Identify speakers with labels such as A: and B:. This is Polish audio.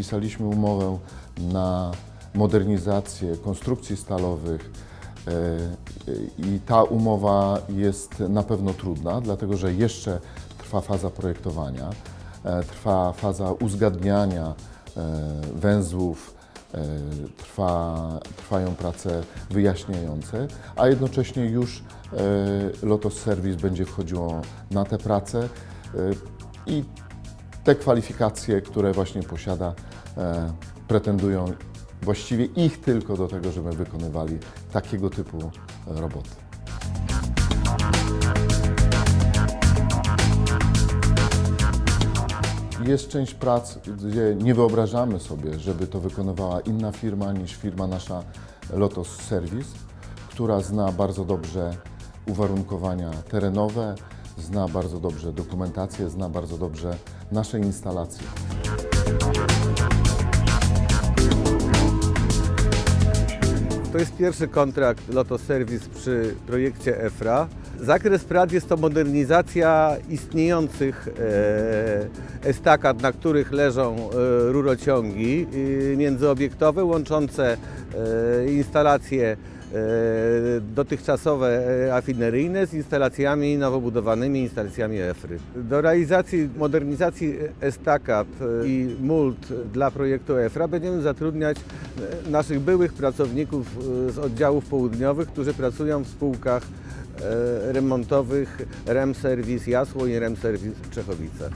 A: podpisaliśmy umowę na modernizację konstrukcji stalowych e, i ta umowa jest na pewno trudna, dlatego że jeszcze trwa faza projektowania, e, trwa faza uzgadniania e, węzłów, trwa, trwają prace wyjaśniające, a jednocześnie już Lotos Service będzie wchodziło na te prace i te kwalifikacje, które właśnie posiada, e, pretendują właściwie ich tylko do tego, żeby wykonywali takiego typu e, roboty. Jest część prac, gdzie nie wyobrażamy sobie, żeby to wykonywała inna firma niż firma nasza Lotos Service, która zna bardzo dobrze uwarunkowania terenowe, zna bardzo dobrze dokumentację, zna bardzo dobrze nasze instalacje.
B: To jest pierwszy kontrakt Loto Service przy projekcie EFRA. Zakres prac jest to modernizacja istniejących e, estakad, na których leżą e, rurociągi e, międzyobiektowe łączące instalacje dotychczasowe e, afineryjne z instalacjami nowobudowanymi, instalacjami EFRY. Do realizacji modernizacji estakad e, i mult dla projektu EFRA będziemy zatrudniać e, naszych byłych pracowników e, z oddziałów południowych, którzy pracują w spółkach e, remontowych REM Service Jasło i REM Service Czechowice.